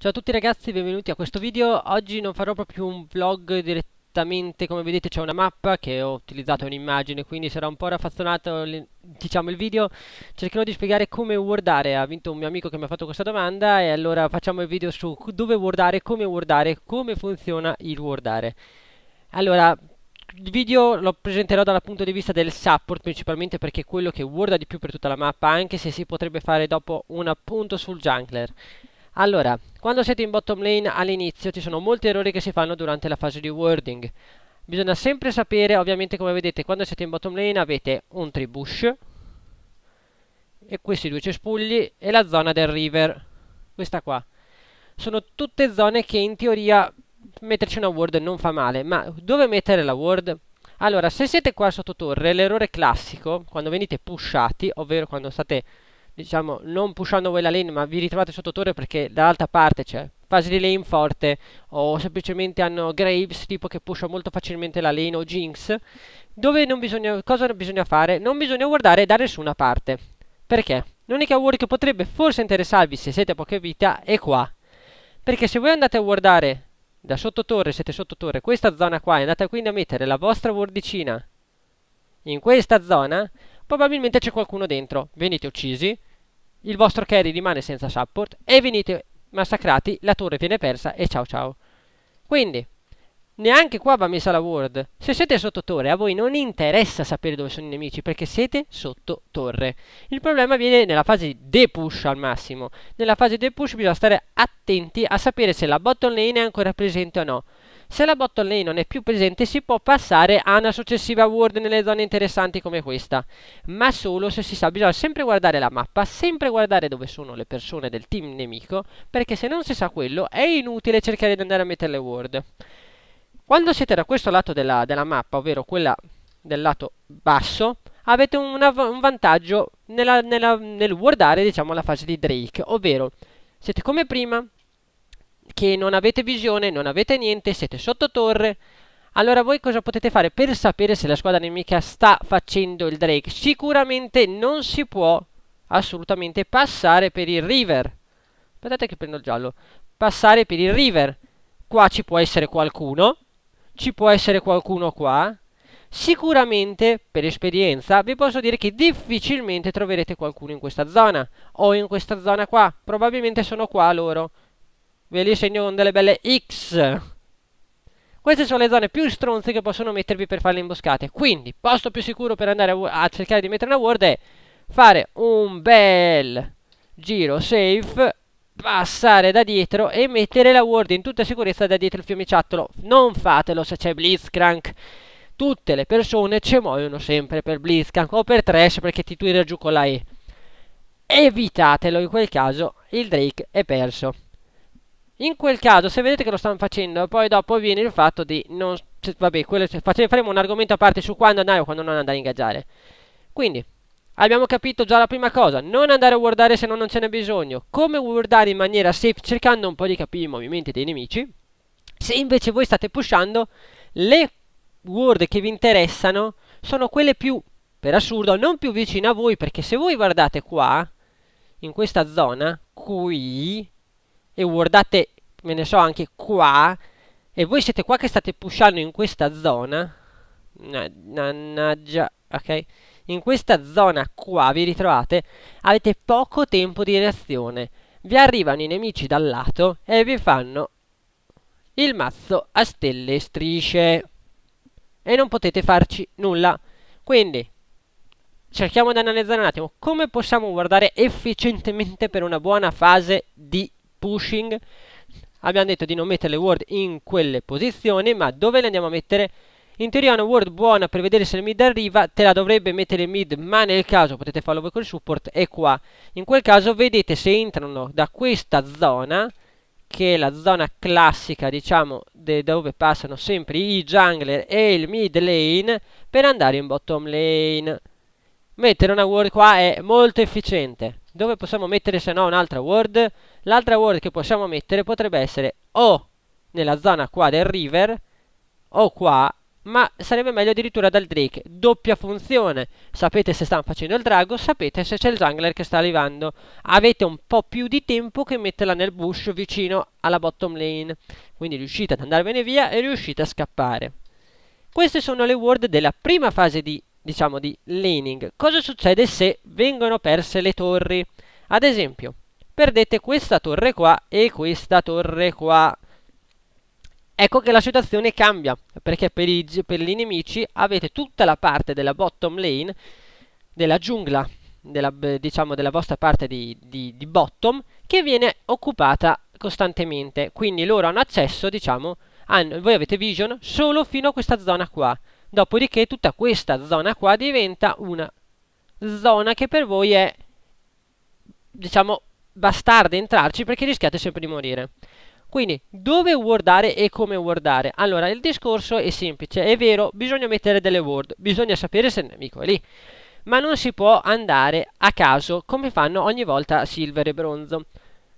Ciao a tutti ragazzi, benvenuti a questo video. Oggi non farò proprio un vlog direttamente, come vedete c'è una mappa che ho utilizzato un'immagine, quindi sarà un po' raffazzonato diciamo il video. Cercherò di spiegare come wordare, ha vinto un mio amico che mi ha fatto questa domanda e allora facciamo il video su dove wordare, come wordare, come funziona il wordare. Allora, il video lo presenterò dal punto di vista del support principalmente perché è quello che worda di più per tutta la mappa anche se si potrebbe fare dopo un appunto sul jungler allora, quando siete in bottom lane all'inizio ci sono molti errori che si fanno durante la fase di wording. Bisogna sempre sapere, ovviamente come vedete, quando siete in bottom lane avete un tree bush e questi due cespugli e la zona del river, questa qua. Sono tutte zone che in teoria metterci una word non fa male, ma dove mettere la word? Allora, se siete qua sotto torre, l'errore classico, quando venite pushati, ovvero quando state diciamo, non pushando voi la lane, ma vi ritrovate sotto torre perché dall'altra parte c'è fase di lane forte o semplicemente hanno Graves tipo che pusha molto facilmente la lane o Jinx, dove non bisogna, cosa bisogna fare? Non bisogna guardare da nessuna parte. Perché? L'unica word che potrebbe forse interessarvi se siete a poche vita è qua. Perché se voi andate a guardare da sotto torre, siete sotto torre, questa zona qua, e andate quindi a mettere la vostra wordicina in questa zona, probabilmente c'è qualcuno dentro. Venite uccisi, il vostro carry rimane senza support e venite massacrati, la torre viene persa e ciao ciao. Quindi, neanche qua va messa la ward. Se siete sotto torre, a voi non interessa sapere dove sono i nemici perché siete sotto torre. Il problema viene nella fase depush al massimo. Nella fase depush bisogna stare attenti a sapere se la bottom lane è ancora presente o no. Se la bottom lane non è più presente si può passare a una successiva ward nelle zone interessanti come questa, ma solo se si sa, bisogna sempre guardare la mappa, sempre guardare dove sono le persone del team nemico, perché se non si sa quello è inutile cercare di andare a mettere le ward. Quando siete da questo lato della, della mappa, ovvero quella del lato basso, avete una, un vantaggio nella, nella, nel wardare diciamo la fase di Drake, ovvero siete come prima, che non avete visione, non avete niente, siete sotto torre. Allora voi cosa potete fare per sapere se la squadra nemica sta facendo il Drake? Sicuramente non si può assolutamente passare per il river. Aspettate che prendo il giallo. Passare per il river. Qua ci può essere qualcuno. Ci può essere qualcuno qua. Sicuramente, per esperienza, vi posso dire che difficilmente troverete qualcuno in questa zona. O in questa zona qua. Probabilmente sono qua loro ve li segno con delle belle X. Queste sono le zone più stronze che possono mettervi per fare le imboscate. Quindi, posto più sicuro per andare a, a cercare di mettere una ward è fare un bel giro safe, passare da dietro e mettere la ward in tutta sicurezza da dietro il fiumiciattolo. Non fatelo se c'è Blitzcrank. Tutte le persone ci muoiono sempre per Blitzcrank o per Trash perché ti tira giù con la E. Evitatelo, in quel caso il Drake è perso. In quel caso, se vedete che lo stanno facendo, poi dopo viene il fatto di non... Vabbè, quello, faremo un argomento a parte su quando andare o quando non andare a ingaggiare. Quindi, abbiamo capito già la prima cosa, non andare a guardare se non ce n'è bisogno. Come guardare in maniera safe, cercando un po' di capire i movimenti dei nemici. Se invece voi state pushando, le word che vi interessano sono quelle più, per assurdo, non più vicine a voi, perché se voi guardate qua, in questa zona, qui e guardate, me ne so, anche qua, e voi siete qua che state pushando in questa zona, mannaggia, ok? In questa zona qua vi ritrovate, avete poco tempo di reazione. Vi arrivano i nemici dal lato e vi fanno il mazzo a stelle e strisce. E non potete farci nulla. Quindi, cerchiamo di analizzare un attimo come possiamo guardare efficientemente per una buona fase di pushing. Abbiamo detto di non mettere le word in quelle posizioni ma dove le andiamo a mettere? In teoria una word buona per vedere se il mid arriva te la dovrebbe mettere mid ma nel caso potete farlo voi col support è qua. In quel caso vedete se entrano da questa zona che è la zona classica diciamo dove passano sempre i jungler e il mid lane per andare in bottom lane mettere una word qua è molto efficiente dove possiamo mettere se no un'altra word? L'altra word che possiamo mettere potrebbe essere o nella zona qua del river o qua ma sarebbe meglio addirittura dal Drake. Doppia funzione. Sapete se stanno facendo il drago, sapete se c'è il jungler che sta arrivando. Avete un po' più di tempo che metterla nel bush vicino alla bottom lane. Quindi riuscite ad andarvene via e riuscite a scappare. Queste sono le word della prima fase di, diciamo, di laning. Cosa succede se vengono perse le torri? Ad esempio, perdete questa torre qua e questa torre qua ecco che la situazione cambia, perché per, i, per gli nemici avete tutta la parte della bottom lane, della giungla, della, diciamo della vostra parte di, di, di bottom, che viene occupata costantemente. Quindi loro hanno accesso, diciamo, hanno, voi avete vision solo fino a questa zona qua. Dopodiché tutta questa zona qua diventa una zona che per voi è, diciamo, bastarda entrarci perché rischiate sempre di morire. Quindi, dove wordare e come wordare? Allora, il discorso è semplice, è vero, bisogna mettere delle word, bisogna sapere se il nemico è lì, ma non si può andare a caso come fanno ogni volta Silver e Bronzo.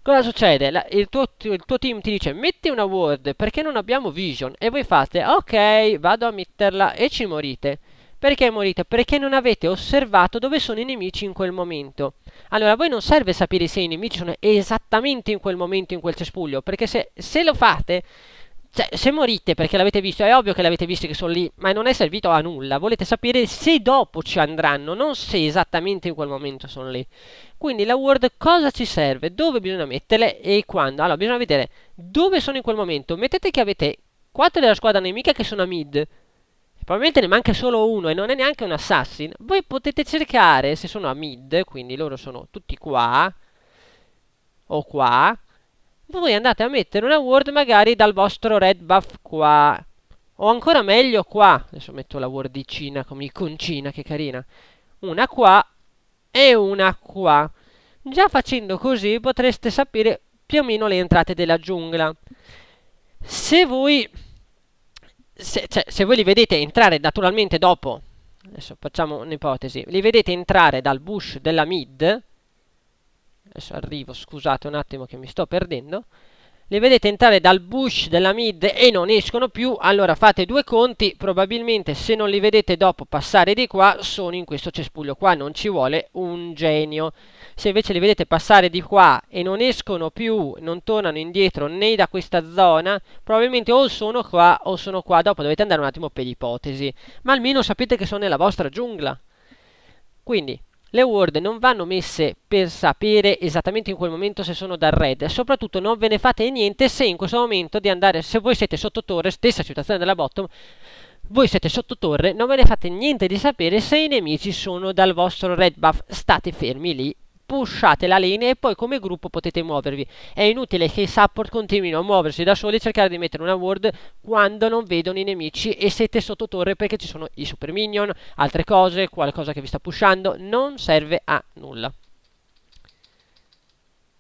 Cosa succede? La, il, tuo, il, tuo, team ti dice metti una word perché non abbiamo vision e voi fate ok vado a metterla e ci morite. Perché morite? Perché non avete osservato dove sono i nemici in quel momento. Allora, a voi non serve sapere se i nemici sono esattamente in quel momento in quel cespuglio, perché se, se lo fate, cioè, se morite perché l'avete visto, è ovvio che l'avete visto che sono lì, ma non è servito a nulla. Volete sapere se dopo ci andranno, non se esattamente in quel momento sono lì. Quindi la word cosa ci serve? Dove bisogna metterle e quando? Allora, bisogna vedere dove sono in quel momento. Mettete che avete 4 della squadra nemica che sono a mid probabilmente ne manca solo uno e non è neanche un assassin, voi potete cercare, se sono a mid, quindi loro sono tutti qua, o qua, voi andate a mettere una word magari dal vostro red buff qua, o ancora meglio qua, adesso metto la wordicina come iconcina, che carina, una qua e una qua. Già facendo così potreste sapere più o meno le entrate della giungla. Se voi se, cioè, se voi li vedete entrare naturalmente dopo, adesso facciamo un'ipotesi, li vedete entrare dal bush della mid, adesso arrivo, scusate un attimo che mi sto perdendo, li vedete entrare dal bush della mid e non escono più, allora fate due conti, probabilmente se non li vedete dopo passare di qua, sono in questo cespuglio qua, non ci vuole un genio. Se invece li vedete passare di qua e non escono più, non tornano indietro né da questa zona, probabilmente o sono qua o sono qua, dopo dovete andare un attimo per ipotesi, ma almeno sapete che sono nella vostra giungla. Quindi, le word non vanno messe per sapere esattamente in quel momento se sono dal red, soprattutto non ve ne fate niente se in questo momento di andare, se voi siete sotto torre, stessa situazione della bottom, voi siete sotto torre, non ve ne fate niente di sapere se i nemici sono dal vostro red buff, state fermi lì pushate la lane e poi come gruppo potete muovervi. È inutile che i support continuino a muoversi da soli e cercare di mettere una ward quando non vedono i nemici e siete sotto torre perché ci sono i super minion, altre cose, qualcosa che vi sta pushando, non serve a nulla.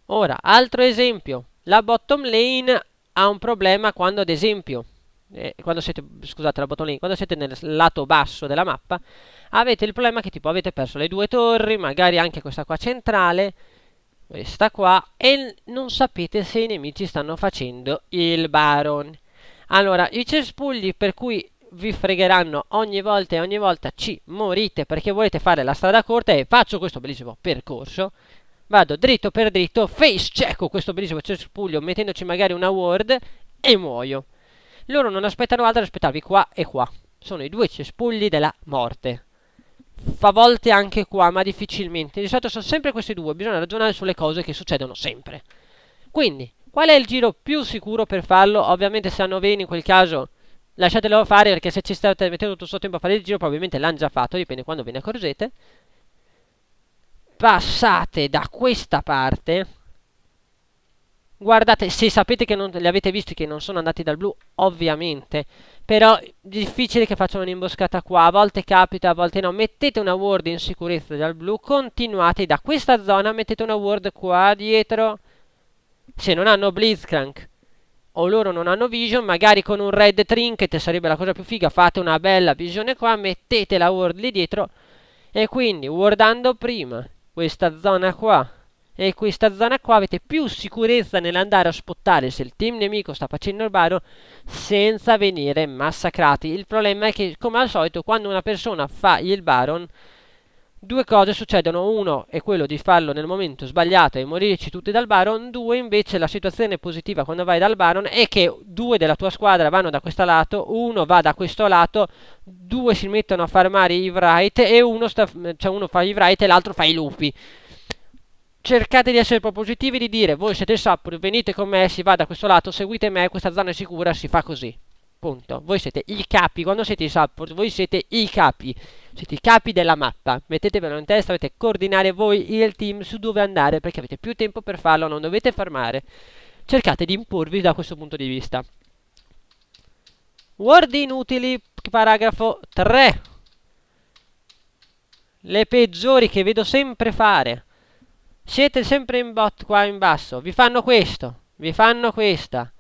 Ora, altro esempio, la bottom lane ha un problema quando ad esempio eh, quando siete, scusate la bottom lane, quando siete nel lato basso della mappa, avete il problema che tipo avete perso le due torri, magari anche questa qua centrale, questa qua, e non sapete se i nemici stanno facendo il Baron. Allora, i cespugli per cui vi fregheranno ogni volta e ogni volta ci morite perché volete fare la strada corta e faccio questo bellissimo percorso vado dritto per dritto face check questo bellissimo cespuglio mettendoci magari una word e muoio loro non aspettano altro che aspettarvi qua e qua. Sono i due cespugli della morte. Fa volte anche qua, ma difficilmente. Di solito sono sempre questi due. Bisogna ragionare sulle cose che succedono sempre. Quindi, qual è il giro più sicuro per farlo? Ovviamente se hanno veni in quel caso lasciatelo fare perché se ci state mettendo tutto il suo tempo a fare il giro probabilmente l'hanno già fatto, dipende quando ve ne accorgete. Passate da questa parte Guardate, se sapete che non, li avete visti che non sono andati dal blu, ovviamente. Però difficile che facciano un'imboscata qua. A volte capita, a volte no. Mettete una ward in sicurezza dal blu. Continuate da questa zona. Mettete una ward qua dietro. Se non hanno Blitzcrank o loro non hanno vision, magari con un red trinket sarebbe la cosa più figa. Fate una bella visione qua. Mettete la ward lì dietro. E quindi, wardando prima questa zona qua e questa zona qua avete più sicurezza nell'andare a spottare se il team nemico sta facendo il baron senza venire massacrati. Il problema è che come al solito quando una persona fa il baron due cose succedono. Uno è quello di farlo nel momento sbagliato e morirci tutti dal Baron. Due invece la situazione positiva quando vai dal Baron è che due della tua squadra vanno da questo lato, uno va da questo lato, due si mettono a farmare i Wright e uno, sta, cioè uno fa i Wright e l'altro fa i lupi. Cercate di essere propositivi, di dire voi siete support, venite con me, si va da questo lato, seguite me, questa zona è sicura, si fa così. Punto. Voi siete i capi, quando siete i support, voi siete i capi. Siete i capi della mappa. Mettetevelo in testa, dovete coordinare voi il team su dove andare perché avete più tempo per farlo, non dovete farmare. Cercate di imporvi da questo punto di vista. Word inutili, paragrafo 3. Le peggiori che vedo sempre fare. Siete sempre in bot qua in basso. Vi fanno questo. Vi fanno questa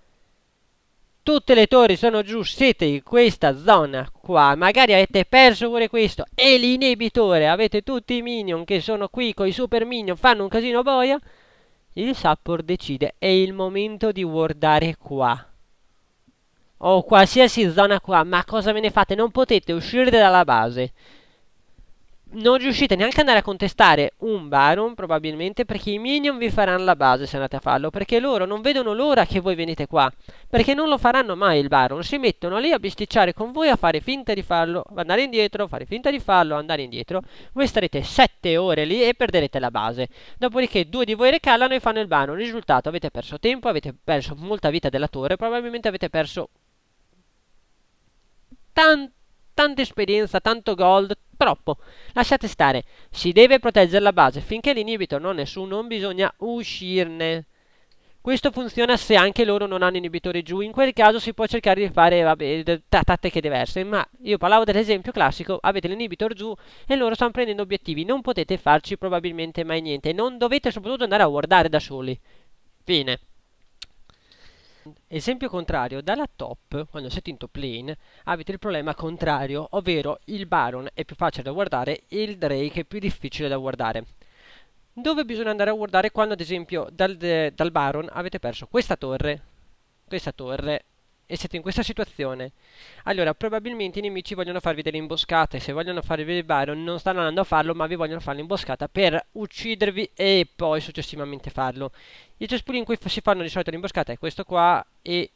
tutte le torri sono giù, siete in questa zona qua, magari avete perso pure questo e l'inibitore, avete tutti i minion che sono qui con i super minion, fanno un casino boia, il support decide, è il momento di wardare qua. O qualsiasi zona qua, ma cosa me ne fate? Non potete uscire dalla base non riuscite neanche ad andare a contestare un Baron probabilmente perché i minion vi faranno la base se andate a farlo perché loro non vedono l'ora che voi venite qua perché non lo faranno mai il Baron si mettono lì a bisticciare con voi a fare finta di farlo andare indietro fare finta di farlo andare indietro voi starete 7 ore lì e perderete la base. Dopodiché due di voi recalano e fanno il Baron risultato avete perso tempo avete perso molta vita della torre probabilmente avete perso tanto tanta esperienza, tanto gold, troppo. Lasciate stare, si deve proteggere la base, finché l'inhibitor non è su non bisogna uscirne. Questo funziona se anche loro non hanno inibitori giù, in quel caso si può cercare di fare vabbè, tattiche diverse, ma io parlavo dell'esempio classico, avete l'inhibitor giù e loro stanno prendendo obiettivi, non potete farci probabilmente mai niente, non dovete soprattutto andare a guardare da soli. Fine. Esempio contrario, dalla top, quando siete in top lane, avete il problema contrario, ovvero il Baron è più facile da guardare e il Drake è più difficile da guardare. Dove bisogna andare a guardare quando ad esempio dal, dal Baron avete perso questa torre, questa torre e siete in questa situazione, allora probabilmente i nemici vogliono farvi delle imboscate. Se vogliono farvi il Baron non stanno andando a farlo, ma vi vogliono fare l'imboscata per uccidervi e poi successivamente farlo. Il cespuglio in cui si fanno di solito l'imboscata è questo qua e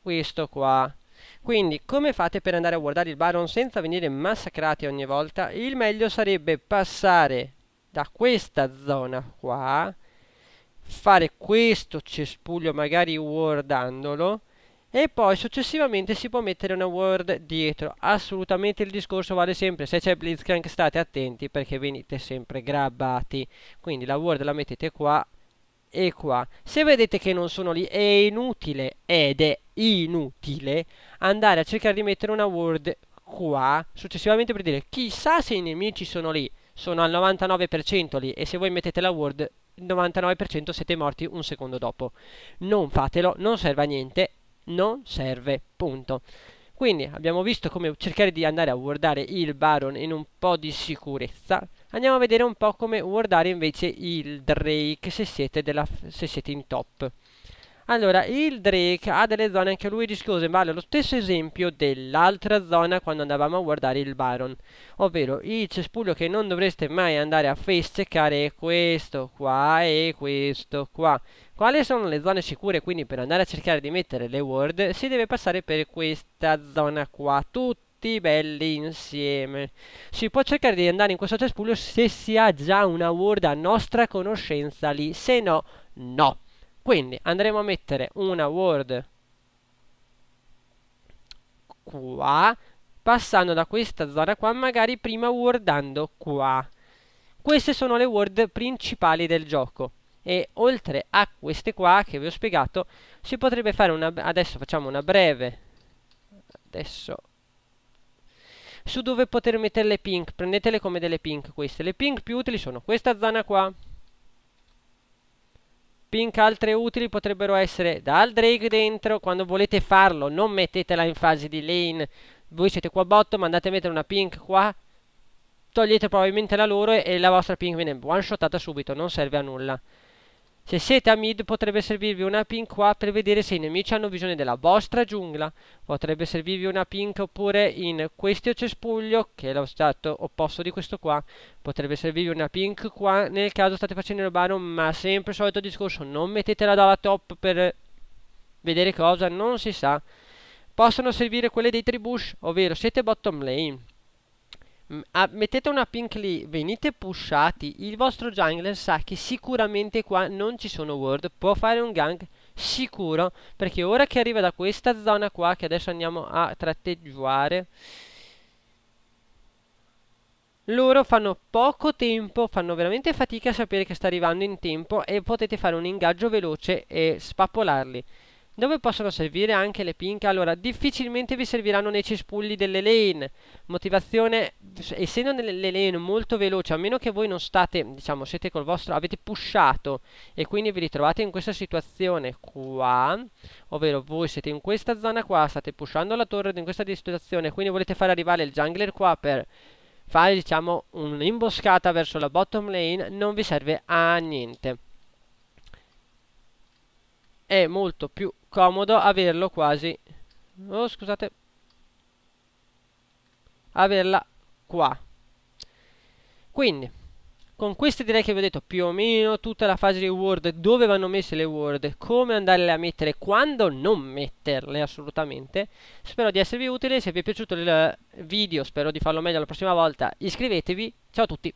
questo qua. Quindi, come fate per andare a guardare il Baron senza venire massacrati ogni volta? Il meglio sarebbe passare da questa zona qua, fare questo cespuglio magari guardandolo e poi successivamente si può mettere una word dietro. Assolutamente il discorso vale sempre se c'è blitzcrank state attenti perché venite sempre grabbati. Quindi la word la mettete qua e qua. Se vedete che non sono lì è inutile ed è inutile andare a cercare di mettere una word qua successivamente per dire chissà se i nemici sono lì. Sono al 99% lì e se voi mettete la word il 99% siete morti un secondo dopo. Non fatelo non serve a niente non serve, punto. Quindi abbiamo visto come cercare di andare a guardare il Baron in un po' di sicurezza. Andiamo a vedere un po' come guardare invece il Drake se siete, della, se siete in top. Allora, il Drake ha delle zone anche lui rischiose, vale lo stesso esempio dell'altra zona quando andavamo a guardare il Baron. Ovvero, il cespuglio che non dovreste mai andare a face è questo qua e questo qua. Quali sono le zone sicure? Quindi per andare a cercare di mettere le word si deve passare per questa zona qua, tutti belli insieme. Si può cercare di andare in questo cespuglio se si ha già una word a nostra conoscenza lì, se no, no. Quindi andremo a mettere una word qua, passando da questa zona qua, magari prima wordando qua. Queste sono le word principali del gioco e oltre a queste qua che vi ho spiegato si potrebbe fare una adesso facciamo una breve adesso su dove poter mettere le pink prendetele come delle pink queste. Le pink più utili sono questa zona qua. Pink altre utili potrebbero essere dal Drake dentro quando volete farlo non mettetela in fase di lane. Voi siete qua bottom andate a mettere una pink qua togliete probabilmente la loro e la vostra pink viene one shotata subito non serve a nulla Se siete a mid potrebbe servirvi una pink qua per vedere se i nemici hanno bisogno della vostra giungla. Potrebbe servirvi una pink oppure in questo cespuglio, che è lo stato opposto di questo qua. Potrebbe servirvi una pink qua nel caso state facendo il baron, ma sempre il solito discorso, non mettetela dalla top per vedere cosa, non si sa. Possono servire quelle dei tribush, ovvero siete bottom lane mettete una pink lì, venite pushati, il vostro jungler sa che sicuramente qua non ci sono ward, può fare un gank sicuro, perché ora che arriva da questa zona qua, che adesso andiamo a tratteggiare, loro fanno poco tempo, fanno veramente fatica a sapere che sta arrivando in tempo e potete fare un ingaggio veloce e spappolarli. Dove possono servire anche le pink? Allora, difficilmente vi serviranno nei cespugli delle lane. Motivazione, essendo nelle lane molto veloci, a meno che voi non state, diciamo, siete col vostro, avete pushato e quindi vi ritrovate in questa situazione qua, ovvero voi siete in questa zona qua, state pushando la torre in questa situazione, quindi volete fare arrivare il jungler qua per fare, diciamo, un'imboscata verso la bottom lane, non vi serve a niente è molto più comodo averlo quasi oh scusate averla qua. Quindi con queste direi che vi ho detto più o meno tutta la fase di word dove vanno messe le word come andarle a mettere quando non metterle assolutamente. Spero di esservi utile se vi è piaciuto il video spero di farlo meglio la prossima volta iscrivetevi. Ciao a tutti